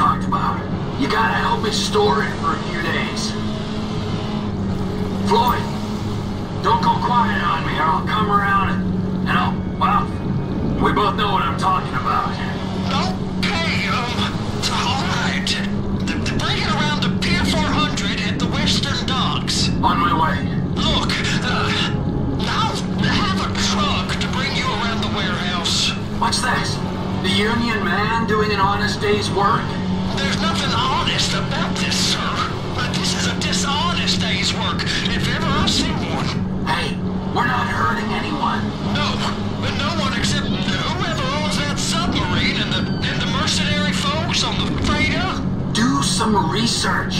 talked about. You gotta help me store it for a few days. Floyd, don't go quiet on me or I'll come around and, and I'll, well, we both know what I'm talking about. Okay, um, all right. Th- th- Bring it around to Pier 400 at the Western Docks. On my way. Look, uh, I'll have a truck to bring you around the warehouse. What's this? The union man doing an honest day's work? Nothing honest about this, sir. But this is a dishonest day's work, if ever I've seen one. Hey, we're not hurting anyone. No, but no one except whoever owns that submarine and the and the mercenary folks on the freighter. Do some research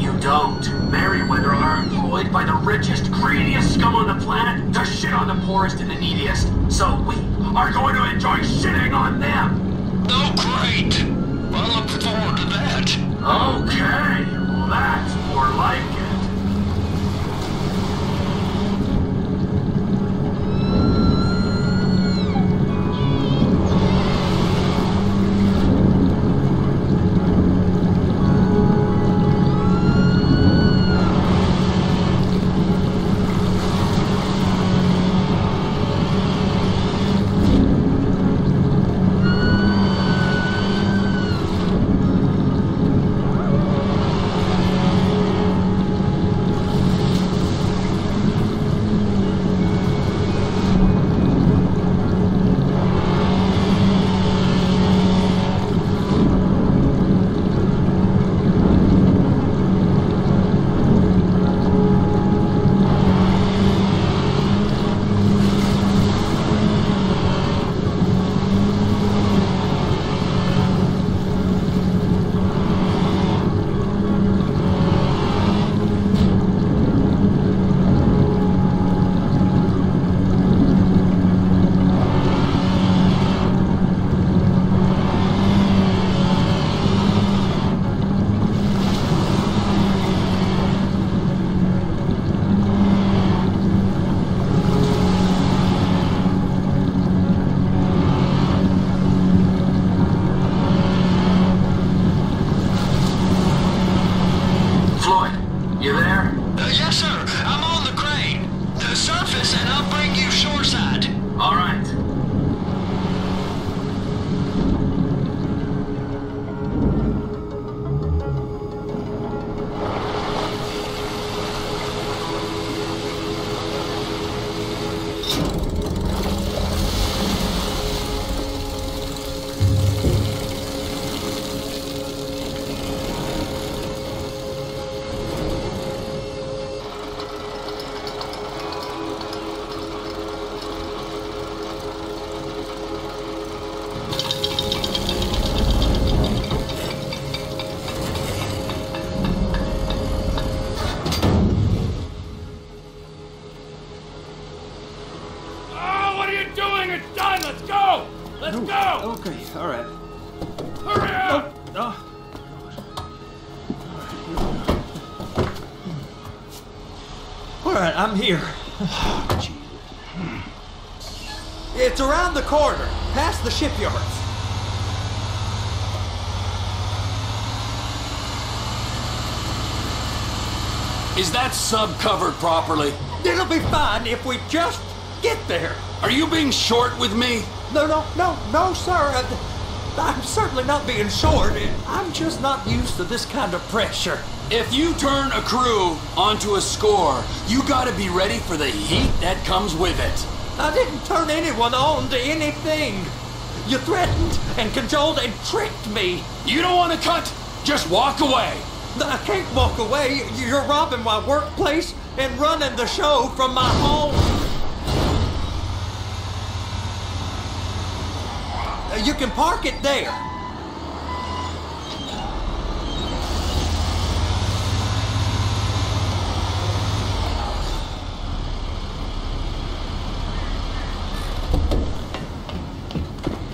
You don't. Merryweather are employed by the richest, greediest scum on the planet to shit on the poorest and the neediest. So we are going to enjoy shitting on them. Oh, great. I look forward to that. Okay, well that's more like it. Hurry up. Oh. All right, I'm here. It's around the corner, past the shipyards. Is that sub covered properly? It'll be fine if we just get there. Are you being short with me? No, no, no, no, sir. I'm certainly not being short. I'm just not used to this kind of pressure. If you turn a crew onto a score, you gotta be ready for the heat that comes with it. I didn't turn anyone on to anything. You threatened and cajoled and tricked me. You don't wanna cut? Just walk away. I can't walk away. You're robbing my workplace and running the show from my home. you can park it there.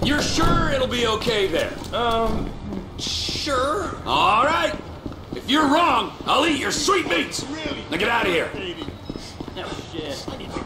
You're sure it'll be okay there? Um, sure. All right. If you're wrong, I'll eat your sweetbeets. Now get out of here. Oh, shit.